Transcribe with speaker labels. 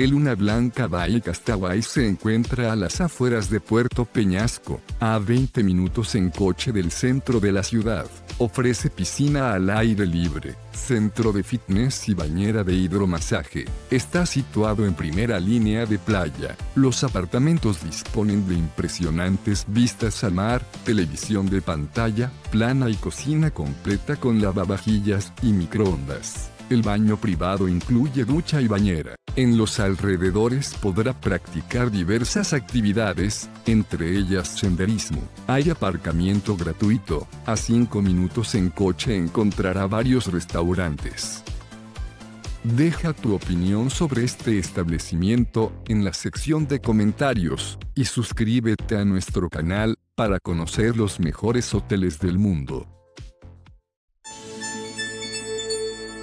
Speaker 1: El Luna Blanca Bay Castaway se encuentra a las afueras de Puerto Peñasco, a 20 minutos en coche del centro de la ciudad. Ofrece piscina al aire libre, centro de fitness y bañera de hidromasaje. Está situado en primera línea de playa. Los apartamentos disponen de impresionantes vistas al mar, televisión de pantalla, plana y cocina completa con lavavajillas y microondas. El baño privado incluye ducha y bañera. En los alrededores podrá practicar diversas actividades, entre ellas senderismo. Hay aparcamiento gratuito. A 5 minutos en coche encontrará varios restaurantes. Deja tu opinión sobre este establecimiento en la sección de comentarios y suscríbete a nuestro canal para conocer los mejores hoteles del mundo.